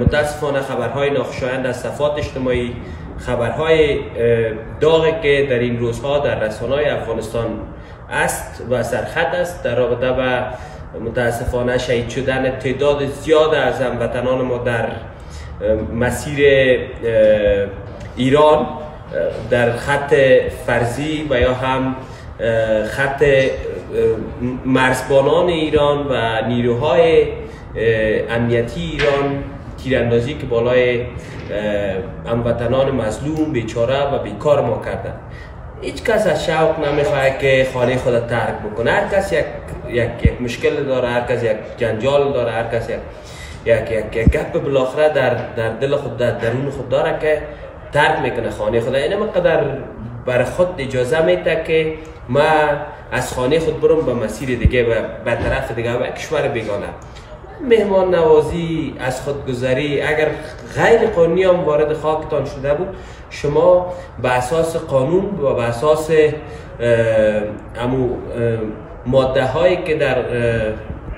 متاسفانه خبرهای ناخوشایند از صفات اجتماعی خبرهای داغی که در این روزها در رسانه افغانستان است و سرخط است. در رابطه با متاسفانه شهید شدن تعداد زیاد از هموطنان ما در مسیر ایران در خط فرضی و یا هم خط مرزبانان ایران و نیروهای امنیتی ایران تیراندازی که بالای هموطنان مظلوم بیچاره و بیکار ما کردن هیچ کس از شوق نمی‌خواد که خانه خود ترک بکنه. هر کس یک, یک, یک مشکل داره هر کس یک جنجال داره هر کس یک یک یک, یک گپ بالاخره در, در دل خود در درون خود داره که ترک می‌کنه خانه خود. این قدر بر خود اجازه میده که ما از خانه خود برم به مسیر دیگه و به طرف دیگه و کشور بیگانه. مهمان نوازی از خودگذری اگر غیر قانونی هم وارد خاکتان شده بود شما به اساس قانون و به اساس امو ماده هایی که در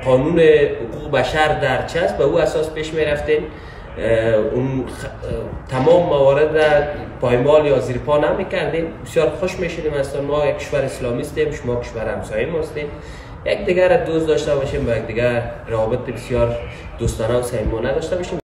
قانون حقوق بشر در چست به او اساس پیش می رفتین اون تمام موارد را پایمال یا زیر پا نمی کردیم بسیار خوش می شدیم از ما یک کشور اسلامی هستیم شما کشور همسایه ما هستیم. یک دیگر دوست داشته باشیم و یک دیگر روابط بسیار دوستانه و صمیمانه داشته باشیم.